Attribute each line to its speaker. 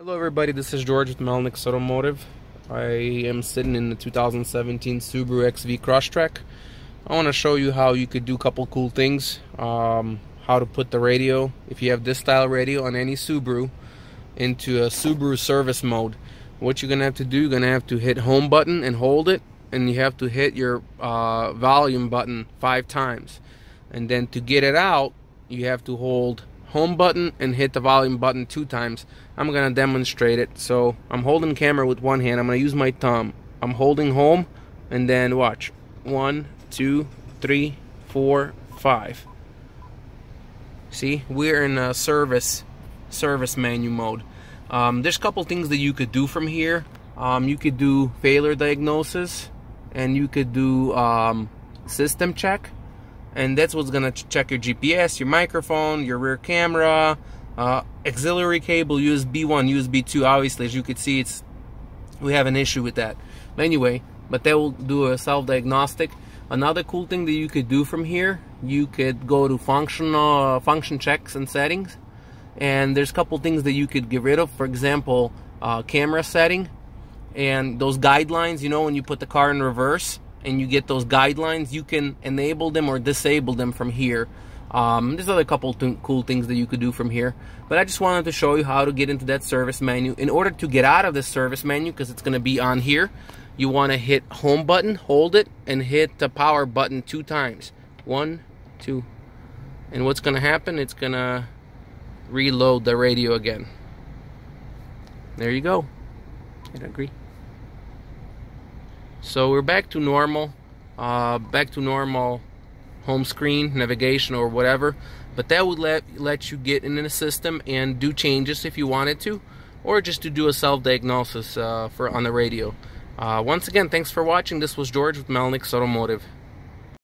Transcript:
Speaker 1: Hello everybody, this is George with Melnik's Automotive. I am sitting in the 2017 Subaru XV Crosstrek. I want to show you how you could do a couple cool things. Um, how to put the radio, if you have this style radio on any Subaru, into a Subaru service mode. What you're going to have to do, you're going to have to hit home button and hold it. And you have to hit your uh, volume button five times. And then to get it out, you have to hold home button and hit the volume button two times. I'm gonna demonstrate it. So I'm holding camera with one hand. I'm gonna use my thumb. I'm holding home and then watch. One, two, three, four, five. See, we're in a service service menu mode. Um, there's a couple things that you could do from here. Um, you could do failure diagnosis and you could do um, system check and that's what's gonna check your GPS, your microphone, your rear camera, uh, auxiliary cable, USB 1, USB 2. Obviously, as you can see, it's we have an issue with that. But anyway, but that will do a self-diagnostic. Another cool thing that you could do from here, you could go to functional uh, function checks and settings, and there's a couple things that you could get rid of. For example, uh, camera setting, and those guidelines. You know, when you put the car in reverse and you get those guidelines, you can enable them or disable them from here. Um, there's other couple th cool things that you could do from here. But I just wanted to show you how to get into that service menu. In order to get out of the service menu, because it's going to be on here, you want to hit home button, hold it, and hit the power button two times. One, two. And what's going to happen, it's going to reload the radio again. There you go. I agree. So we're back to normal, uh, back to normal home screen, navigation or whatever. But that would let, let you get in the system and do changes if you wanted to, or just to do a self-diagnosis uh, for on the radio. Uh, once again, thanks for watching. This was George with Melnik's Automotive.